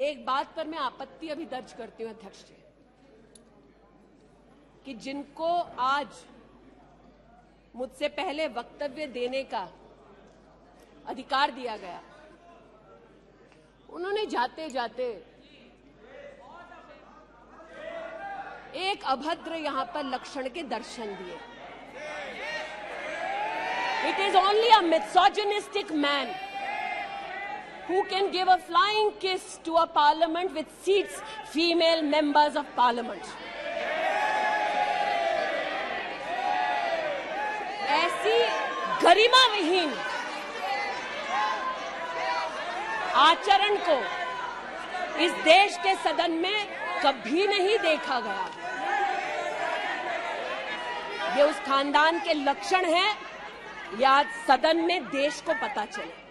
एक बात पर मैं आपत्ति अभी दर्ज करती हूँ अध्यक्ष जी, कि जिनको आज मुझसे पहले वक्तव्य देने का अधिकार दिया गया, उन्होंने जाते जाते एक अभद्र यहाँ पर लक्षण के दर्शन दिए। It is only a misogynistic man who can give a flying kiss to a parliament with seats female members of parliament. ऐसी गरिमा विहीन आचरण को इस देश के सदन में कभी नहीं देखा गया ये उस खानदान के लक्षण है या सदन में देश को पता चले